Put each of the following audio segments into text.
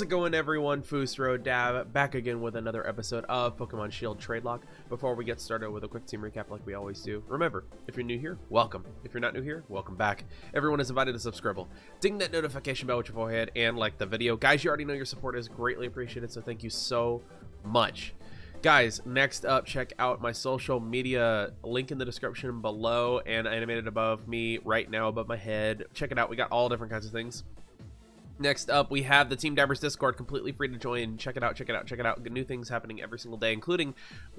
How's it going everyone? Fus Ro DAB back again with another episode of Pokemon Shield Tradelocke. Before we get started with a quick team recap like we always do, remember, if you're new here, welcome. If you're not new here, welcome back. Everyone is invited to subscribe. Ding that notification bell with your forehead and like the video. Guys, you already know your support is greatly appreciated, so thank you so much. Guys, next up, check out my social media link in the description below and animated above me right now above my head. Check it out. We got all different kinds of things. Next up, we have the Team Dabbers Discord, completely free to join. Check it out, check it out, check it out. New things happening every single day, including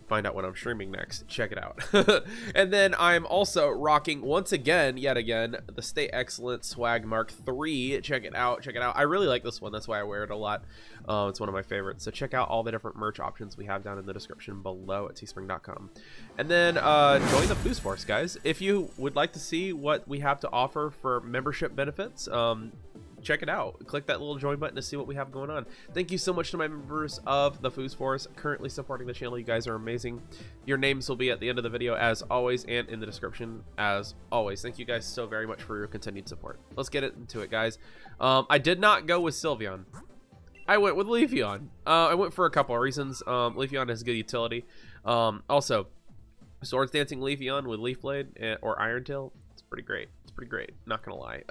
find out what I'm streaming next. Check it out. and then I'm also rocking, once again, yet again, the Stay Excellent Swag Mark 3. Check it out, check it out. I really like this one. That's why I wear it a lot. Uh, it's one of my favorites. So check out all the different merch options we have down in the description below at teespring.com. And then uh, join the Fus Force, guys. If you would like to see what we have to offer for membership benefits, um, check it out. Click that little join button to see what we have going on. Thank you so much to my members of the Fus Force currently supporting the channel. You guys are amazing. Your names will be at the end of the video as always and in the description as always. Thank you guys so very much for your continued support. Let's get into it, guys. Um, I did not go with Sylveon. I went with Leafeon. Uh, I went for a couple of reasons. Um, Leafeon has good utility. Um, also, Swords Dancing Leafeon with Leaf Blade or Iron Tail. It's pretty great. Pretty great. Not gonna lie.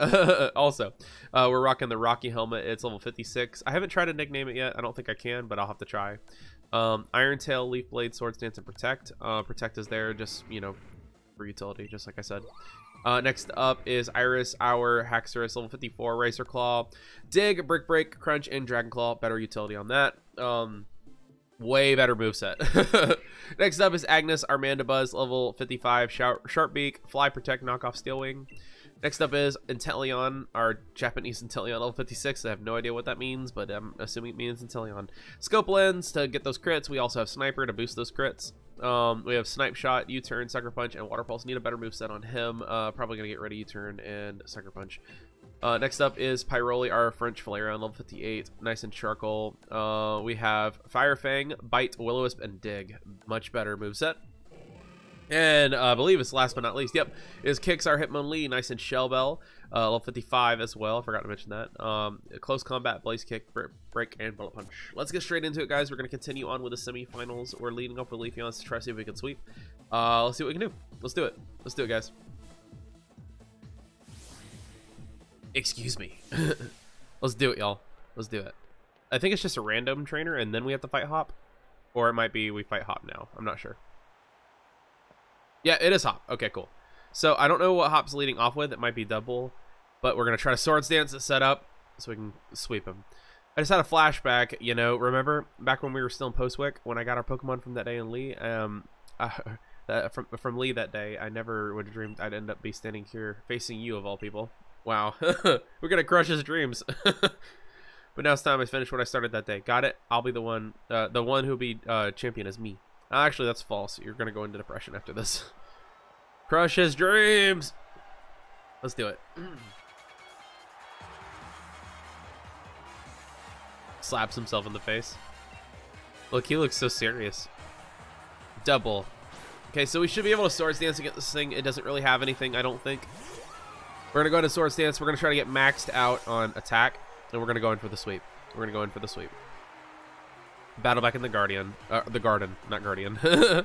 also, uh, we're rocking the Rocky helmet. It's level 56. I haven't tried to nickname it yet. I don't think I can, but I'll have to try. Um, Iron Tail, Leaf Blade, Swords Dance, and Protect. Uh, Protect is there just you know for utility, just like I said. Uh, next up is Iris, our Haxorus, level 54, Razor Claw, Dig, Brick Break, Crunch, and Dragon Claw. Better utility on that. Um, way better moveset. Next up is Agnes, our Mandibuzz, level 55, Sharp, Sharp Beak, Fly Protect, Knockoff, Steel Wing. Next up is Inteleon, our Japanese Inteleon, level 56. I have no idea what that means, but I'm assuming it means Inteleon. Scope Lens to get those crits. We also have Sniper to boost those crits. Um, we have Snipe Shot, U-Turn, Sucker Punch, and Water Pulse. Need a better move set on him. Uh, probably going to get rid of U-Turn and Sucker Punch. Uh, next up is Pyroli, our French Flareon, level 58. Nice and charcoal. Uh, we have Fire Fang, Bite, Will-O-Wisp, and Dig. Much better move set. And uh, I believe it's last but not least, yep, is Kicks our Hitmonlee, nice and Shell Bell, uh, level 55 as well. I forgot to mention that. Um, close combat, Blaze Kick, Break, and Bullet Punch. Let's get straight into it, guys. We're going to continue on with the semifinals. We're leading up with Leafeons to try to see if we can sweep. Uh, let's see what we can do. Let's do it. Let's do it, guys. Excuse me. Let's do it, y'all. Let's do it. I think it's just a random trainer, and then we have to fight Hop. Or it might be we fight Hop now. I'm not sure. Yeah, it is Hop. Okay, cool. So I don't know what Hop's leading off with. It might be double. But we're going to try to Swords Dance it set up so we can sweep him. I just had a flashback, you know, remember back when we were still in Postwick when I got our Pokemon from that day in Lee? Um, from, from Lee that day, I never would have dreamed I'd end up be standing here facing you of all people. Wow. We're going to crush his dreams. but now it's time I finish what I started that day. Got it? I'll be the one, uh, the one who'll be uh, champion is me. Actually, that's false. You're going to go into depression after this. Crush his dreams. Let's do it. Slaps himself in the face. Look, he looks so serious. Double. Okay, so we should be able to swords dance against this thing. It doesn't really have anything, I don't think. We're going to go into Swords Dance. We're going to try to get maxed out on attack. And we're going to go in for the sweep. We're going to go in for the sweep. Battle back in the Guardian. Uh, the Garden, not Guardian.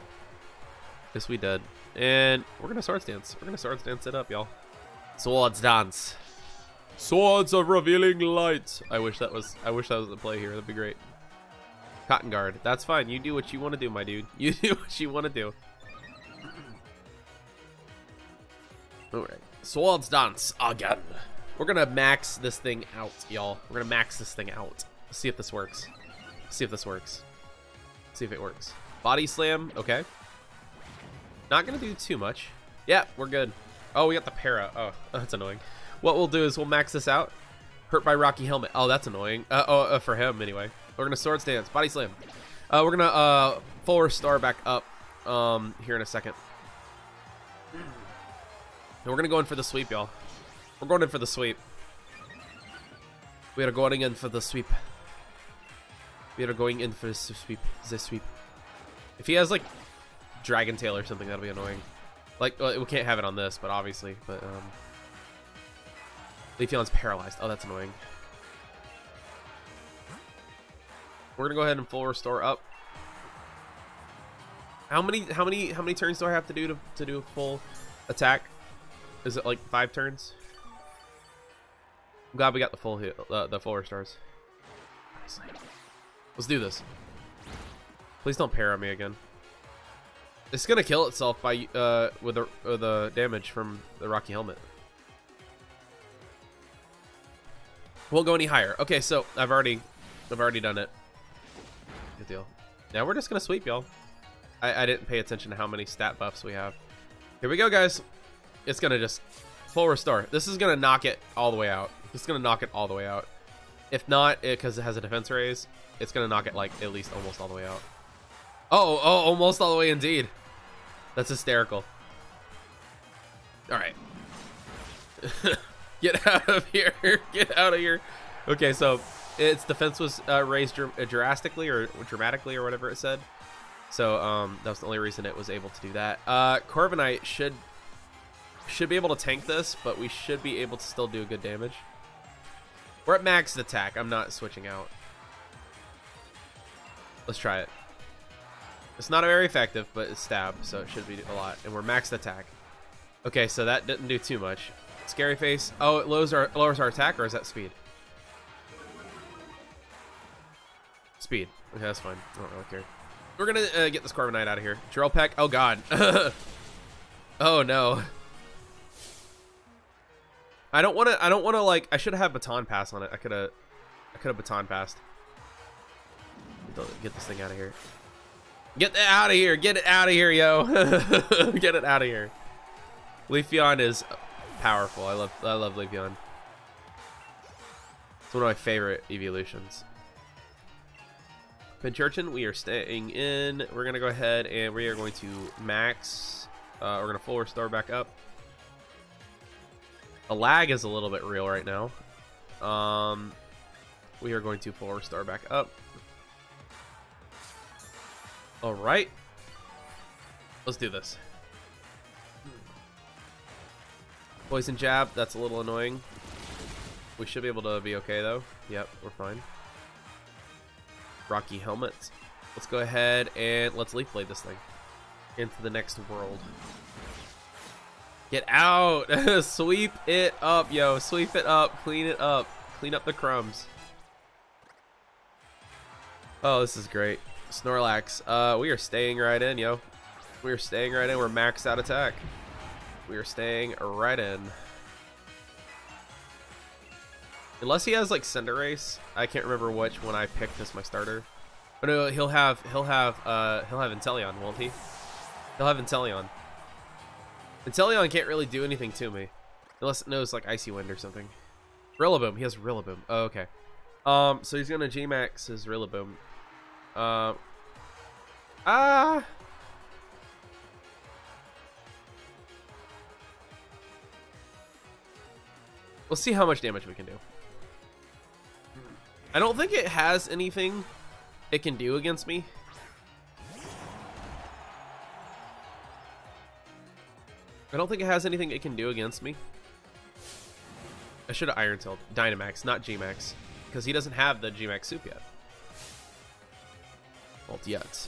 yes, we did. And we're going to Swords Dance. We're going to Swords Dance it up, y'all. Swords Dance. Swords of Revealing Light. I wish that was I wish that was the play here. That'd be great. Cotton Guard. That's fine. You do what you want to do, my dude. You do what you want to do. Alright. Swords dance again. We're gonna max this thing out, y'all. We're gonna max this thing out. Let's see if this works. Let's see if this works. Let's see if it works. Body slam, okay. Not gonna do too much. Yeah, we're good. Oh, we got the para. Oh, that's annoying. What we'll do is we'll max this out. Hurt by Rocky Helmet. Oh, that's annoying. Uh, oh, uh, for him anyway. We're gonna swords dance, body slam. Uh, we're gonna uh full restore back up um here in a second. And we're going to go in for the sweep, y'all. We're going in for the sweep. We are going in for the sweep. We are going in for the sweep. The sweep. If he has, like, Dragon Tail or something, that'll be annoying. Like, well, we can't have it on this, but obviously. But, um... Leafeon's paralyzed. Oh, that's annoying. We're gonna go ahead and full restore up. How many how many how many turns do I have to do to, to do a full attack? Is it like five turns? I'm glad we got the full hit, uh, the full restores. Let's do this. Please don't pair on me again. It's gonna kill itself by uh with the with the damage from the rocky helmet. Won't go any higher. Okay, so I've already I've already done it. Good deal. Now we're just gonna sweep, y'all. I, I didn't pay attention to how many stat buffs we have. Here we go, guys. It's gonna just full restore. This is gonna knock it all the way out. Is gonna knock it all the way out. If not, because it, it has a defense raise, it's gonna knock it like at least almost all the way out. Oh, oh, almost all the way indeed. That's hysterical. All right. Get out of here. Get out of here. Okay, so its defense was uh, raised dr drastically or dramatically or whatever it said. So um, that was the only reason it was able to do that. Uh, Corviknight should should be able to tank this, but we should be able to still do good damage. We're at max attack. I'm not switching out. Let's try it. It's not very effective, but it's stab, so it should be a lot. And we're maxed attack. Okay, so that didn't do too much. Scary face. Oh, it lowers our lowers our attack, or is that speed? Speed. Okay, that's fine. I don't really care. We're gonna uh, get this Corviknight out of here. Drill Peck. Oh god. oh no. I don't want to. I don't want to like. I should have baton pass on it. I could have. I could have baton passed. Get this thing out of here. Get it out of here. Get it out of here, yo. Get it out of here. Leafeon is powerful. I love I love Leafeon. It's one of my favorite evolutions. Pincurchin, we are staying in. We're to go ahead and we are going to max. Uh, we're to full restore back up. The lag is a little bit real right now. Um, we are going to full star back up. All right. Let's do this. Poison jab, that's a little annoying. We should be able to be okay though. Yep, we're fine. Rocky helmets. Let's go ahead and let's leaf blade this thing into the next world. Get out! Sweep it up, yo. Sweep it up. Clean it up. Clean up the crumbs. Oh, this is great. Snorlax. Uh, we are staying right in, yo. We are staying right in. We're maxed out attack. We are staying right in. Unless he has like Cinderace, I can't remember which one I picked as my starter. But no, he'll have he'll have uh he'll have Inteleon, won't he? He'll have Inteleon. Inteleon can't really do anything to me. Unless it knows like Icy Wind or something. Rillaboom, he has Rillaboom. Oh, okay. Um, so he's gonna G-Max his Rillaboom. Uh, ah. We'll see how much damage we can do. I don't think it has anything it can do against me. I don't think it has anything it can do against me. I should have Iron Tailed Dynamax, not G-Max. Because he doesn't have the G-Max soup yet. Well, yet.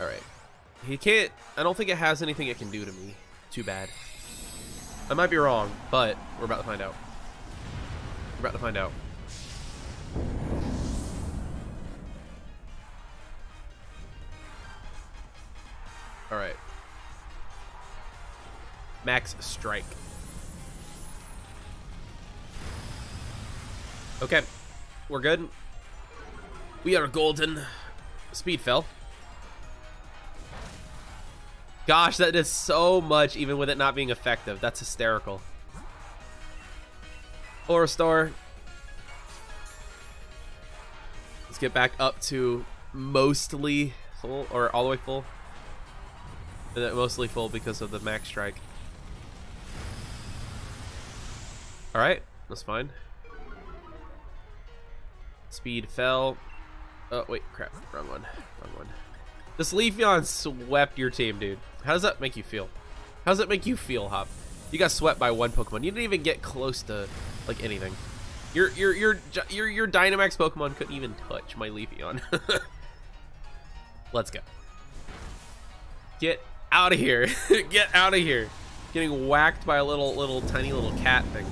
Alright. He can't... I don't think it has anything it can do to me. Too bad. I might be wrong, but we're about to find out. We're about to find out. Max Strike. Okay. We're good. We are golden. Speed fell. Gosh, that is so much, even with it not being effective. That's hysterical. Full restore. Let's get back up to mostly full, or all the way full. Uh, mostly full because of the max strike. Alright, that's fine. Speed fell. Oh, wait, crap. Wrong one. Wrong one. This Leafeon swept your team, dude. How does that make you feel? How does that make you feel, Hop? You got swept by one Pokemon. You didn't even get close to, like, anything. Your your your your your Dynamax Pokemon couldn't even touch my Leafeon. Let's go. Get out of here. Get out of here. Getting whacked by a little little tiny little cat thing.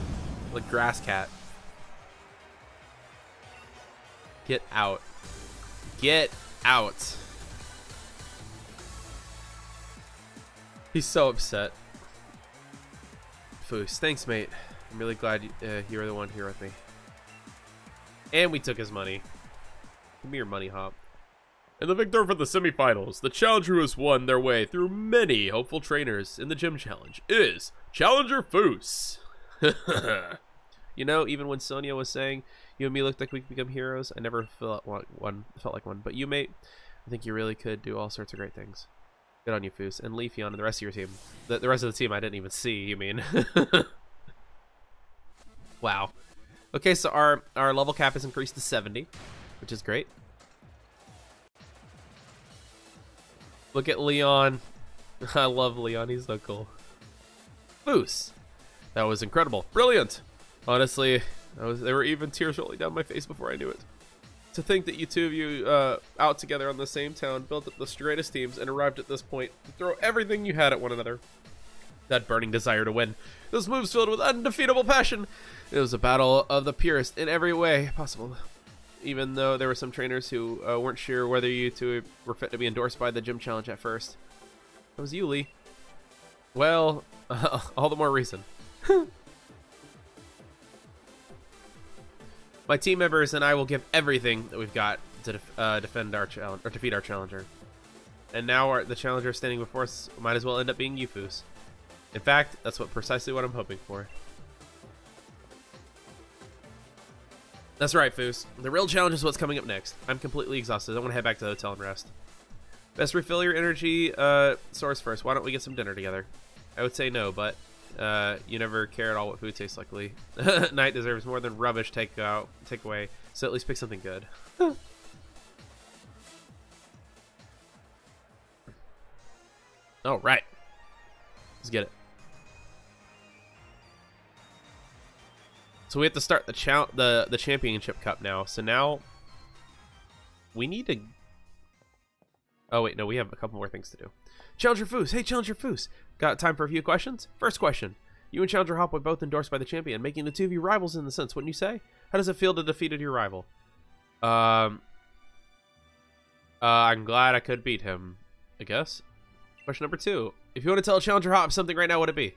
Like grass cat. Get out. Get out. He's so upset. Foos, thanks mate. I'm really glad uh, you're the one here with me. And we took his money. Give me your money, Hop. And the victor for the semifinals, the challenger who has won their way through many hopeful trainers in the gym challenge, is Challenger Foos. you know, even when Sonia was saying you and me looked like we could become heroes, I never felt one, felt like one. But you, mate, I think you really could do all sorts of great things. Good on you, Foos. And Leafeon and the rest of your team. The, the rest of the team I didn't even see, you mean. wow. Okay, so our, our level cap has increased to 70, which is great. Look at Leon. I love Leon. He's so cool. Foos. That was incredible. Brilliant. Honestly, was, there were even tears rolling down my face before I knew it. To think that you two of you uh, out together on the same town, built up the greatest teams, and arrived at this point to throw everything you had at one another. That burning desire to win. Those moves filled with undefeatable passion. It was a battle of the purest in every way possible even though there were some trainers who uh, weren't sure whether you two were fit to be endorsed by the gym challenge at first. That was you, Lee. Well, all the more reason. My team members and I will give everything that we've got to def uh, defend our challenge or defeat our challenger. And now our, the challenger standing before us might as well end up being Yufus. In fact, that's what precisely what I'm hoping for. That's right, Foos. The real challenge is what's coming up next. I'm completely exhausted. I want to head back to the hotel and rest. Best refill your energy uh, source first. Why don't we get some dinner together? I would say no, but uh, you never care at all what food tastes like, Lee. Night deserves more than rubbish take out, take away. So at least pick something good. All right, let's get it. So we have to start the cha the the championship cup now. So now we need to. Oh wait, no, we have a couple more things to do. Challenger Foos, hey Challenger Foos, got time for a few questions? First question: You and Challenger Hop were both endorsed by the champion, making the two of you rivals in the sense. Wouldn't you say? How does it feel to defeat your rival? Um. Uh, I'm glad I could beat him. I guess. Question number two: If you want to tell Challenger Hop something right now, what would it be?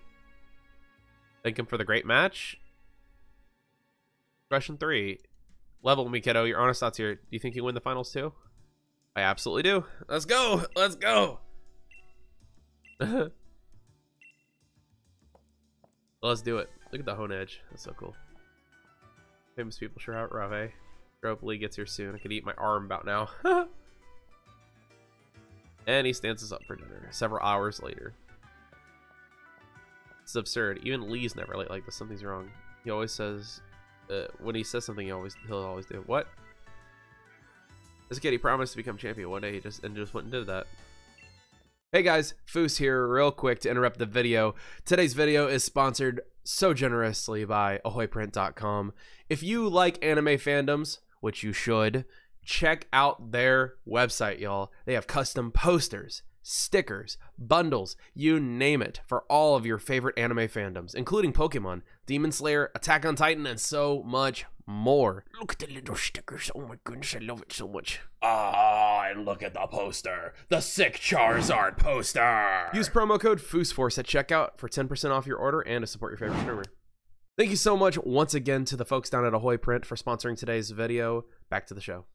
Thank him for the great match. Question three. Level me, kiddo. Your honest thoughts here. Do you think you win the finals too? I absolutely do. Let's go. Let's go. Let's do it. Look at the Honedge. That's so cool. Famous people sure out Rave. Rope Lee gets here soon. I could eat my arm about now. and he stands us up for dinner several hours later. It's absurd. Even Lee's never late like this. Something's wrong. He always says uh, when he says something, he always he'll always do what? This kid he promised to become champion one day. He just and just went and did that. Hey guys, Foos here, real quick to interrupt the video. Today's video is sponsored so generously by AhoyPrint.com. If you like anime fandoms, which you should, check out their website, y'all. They have custom posters, stickers, bundles, you name it, for all of your favorite anime fandoms, including Pokemon, Demon Slayer, Attack on Titan, and so much more. Look at the little stickers. Oh my goodness, I love it so much. Ah, and look at the poster. The sick Charizard poster. Use promo code FUSFORCE at checkout for 10% off your order and to support your favorite streamer. Thank you so much once again to the folks down at Ahoy Print for sponsoring today's video. Back to the show.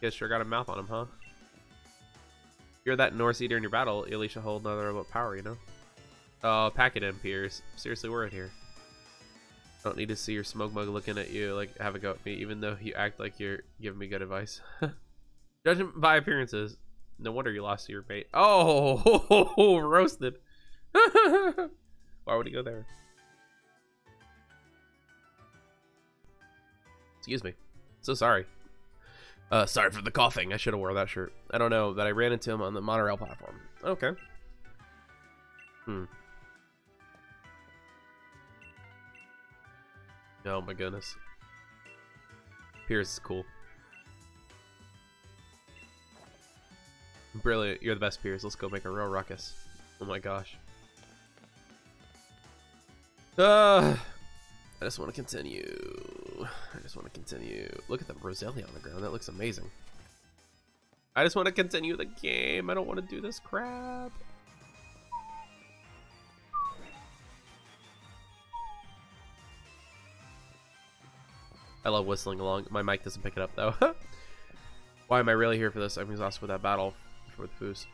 You guys sure got a mouth on him, huh? you're that Norse Eater in your battle, at least you hold another about power, you know? Oh, pack it in, Piers. Seriously worried here. I don't need to see your smoke mug looking at you like have a go at me, even though you act like you're giving me good advice. Judging by appearances, no wonder you lost to your bait. Oh, roasted. Why would he go there? Excuse me. So sorry. Uh, sorry for the coughing. I should have wore that shirt. I don't know that I ran into him on the monorail platform. Okay. Hmm. Oh my goodness. Piers is cool. Brilliant. You're the best, Piers. Let's go make a real ruckus. Oh my gosh. Uh, I just want to continue. I just want to continue. Look at the Roselia on the ground. That looks amazing. I just want to continue the game. I don't want to do this crap. I love whistling along. My mic doesn't pick it up though. Why am I really here for this? I'm exhausted with that battle for the foos.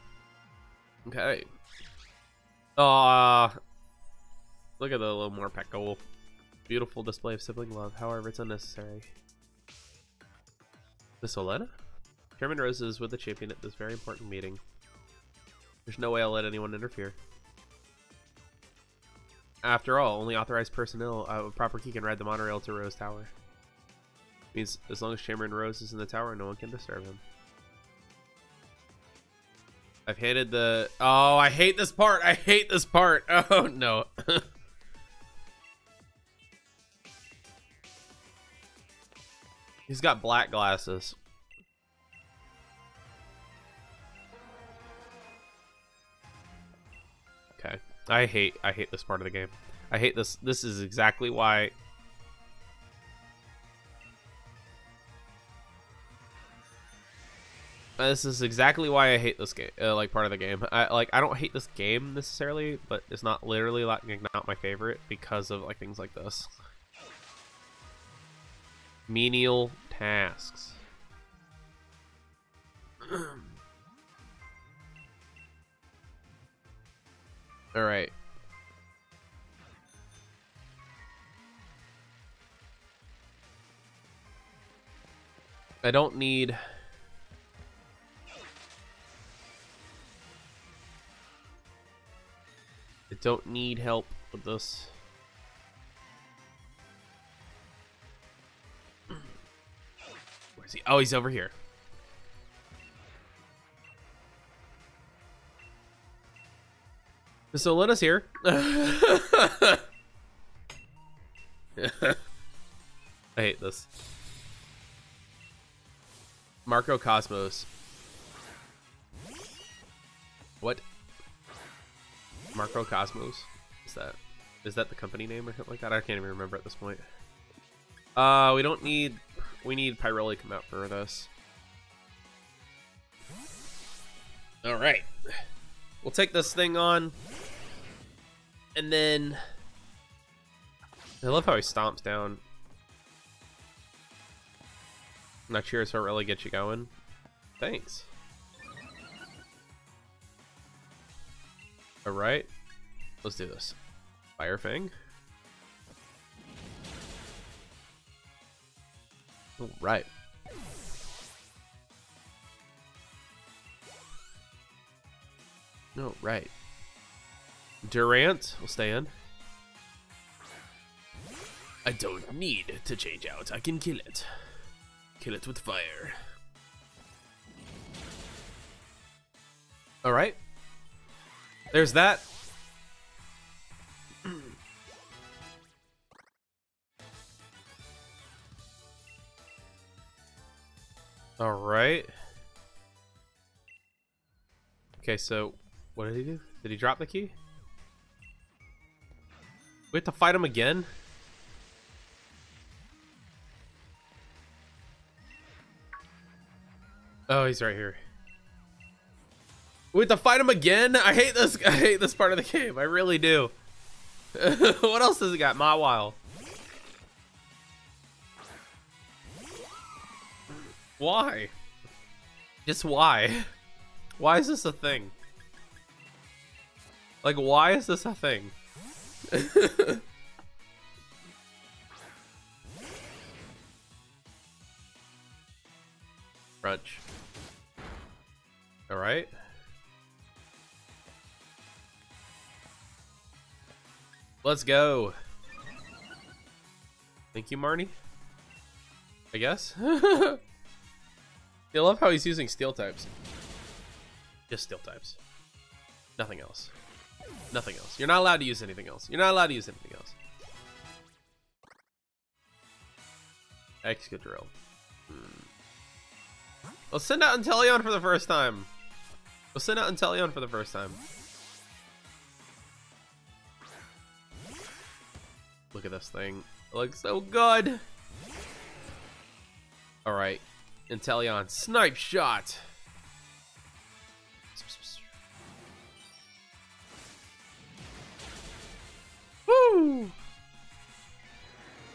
Okay. Ah, look at the little more goal. Beautiful display of sibling love. However, it's unnecessary. Miss Oleana? Chairman Rose is with the champion at this very important meeting. There's no way I'll let anyone interfere. After all, only authorized personnel uh, proper key can ride the monorail to Rose Tower. Means as long as Chairman Rose is in the tower, no one can disturb him. I've hated the... Oh, I hate this part. I hate this part. Oh, no. He's got black glasses. Okay. I hate I hate this part of the game. I hate this. This is exactly why this is exactly why I hate this game, uh, like part of the game. I like I don't hate this game necessarily, but it's not literally like not my favorite because of like things like this. Menial tasks. All right. I don't need don't need help with this. Where is he? Oh, he's over here. So let us here. I hate this. Macro Cosmos. What? Macro Cosmos? Is that is that the company name or something like that? I can't even remember at this point. Uh, we don't need we need Pyroli come out for this. All right, we'll take this thing on, and then I love how he stomps down. Not sure if it really gets you going. Thanks. Alright. Let's do this. Fire Fang. Alright. No, right. Durant will stay in. I don't need to change out. I can kill it. Kill it with fire. Alright. There's that. All right. Okay, so what did he do? Did he drop the key? We have to fight him again? Oh, he's right here. We have to fight him again? I hate this I hate this part of the game. I really do. what else does it got? Mawile. Why? Just why? Why is this a thing? Like, why is this a thing? Crunch. Alright. Let's go. Thank you, Marnie. I guess. I love how he's using steel types. Just steel types. Nothing else. Nothing else. You're not allowed to use anything else. You're not allowed to use anything else. Excadrill. Hmm. Let's send out Inteleon for the first time. Let's send out Inteleon for the first time. Look at this thing. It looks so good. Alright. Inteleon. Snipe shot. Woo!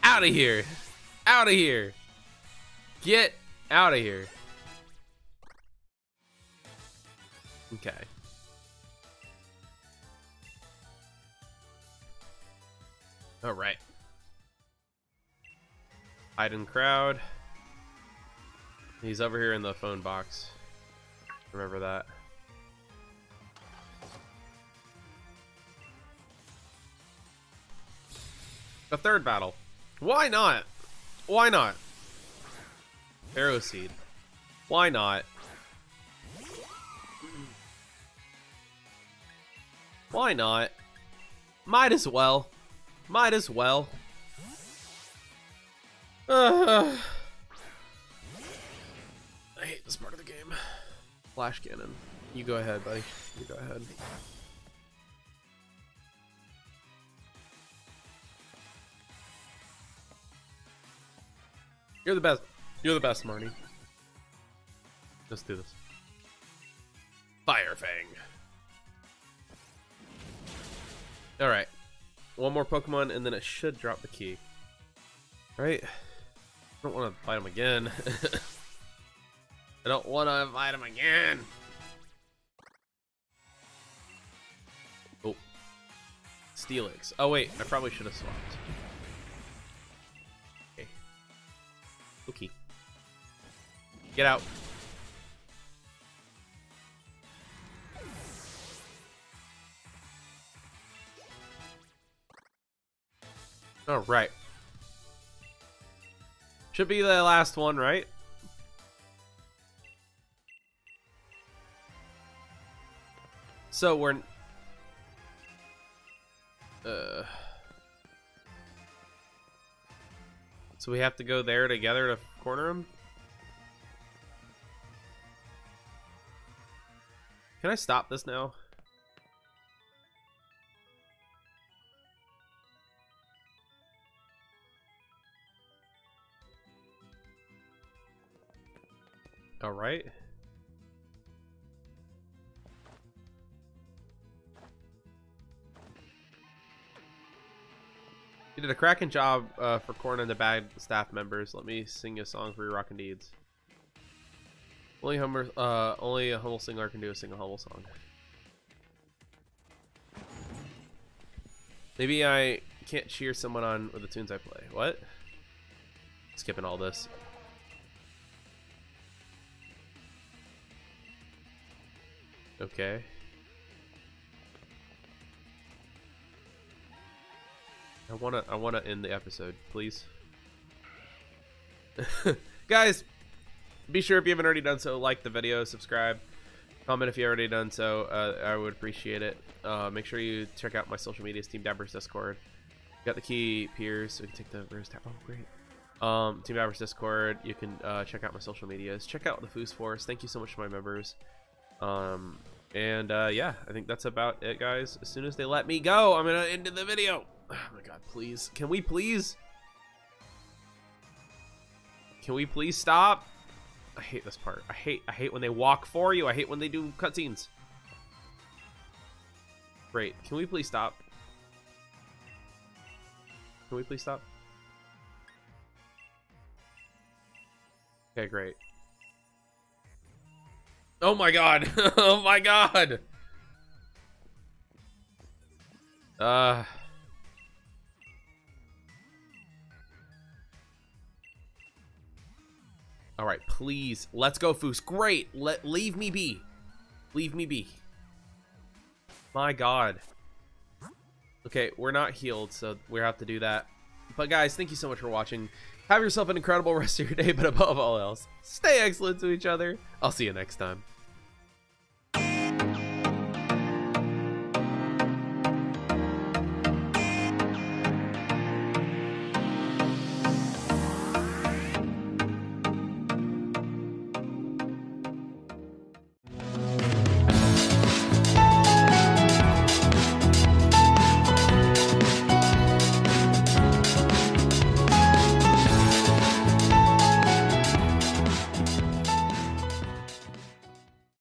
Out of here. Out of here. Get out of here. Okay. All right. Hide in crowd. He's over here in the phone box. Remember that. The third battle. Why not? Why not? Arrow Seed. Why not? Why not? Might as well. Might as well. Uh, I hate this part of the game. Flash cannon. You go ahead, buddy. You go ahead. You're the best. You're the best, Marnie. Let's do this. Fire Fang. Alright. One more Pokemon and then it should drop the key. Right? I don't want to fight him again. I don't want to fight him again. Oh. Steelix. Oh wait, I probably should have swapped. Okay. Okay. Get out. All right. Should be the last one, right? So we're... Uh... So we have to go there together to corner him? Can I stop this now? Right. You did a cracking job uh, for Corn and the Bad staff members. Let me sing a song for your rockin' deeds. Only hummer, uh, only a humble singer can do a single humble song. Maybe I can't cheer someone on with the tunes I play. What? Skipping all this. Okay. I wanna I wanna end the episode, please. Guys, be sure if you haven't already done so, like the video, subscribe, comment if you already done so. Uh, I would appreciate it. Uh, make sure you check out my social medias, Team Dabbers Discord. Got the key Piers, so we can take the rose tap. Oh, great. Um, Team Dabbers Discord. You can uh, check out my social medias. Check out the Fus Force. Thank you so much to my members. Um, and uh, yeah, I think that's about it, guys. As soon as they let me go, I'm gonna end the video. Oh my god, please. Can we please? Can we please stop? I hate this part. I hate I hate when they walk for you. I hate when they do cutscenes. Great. Can we please stop? Can we please stop? Okay, great. Oh my god. oh my god. Uh All right, please. Let's go, Foos. Great. Let leave me be. Leave me be. My god. Okay, we're not healed, so we have to do that. But guys, thank you so much for watching. Have yourself an incredible rest of your day, but above all else, stay excellent to each other. I'll see you next time.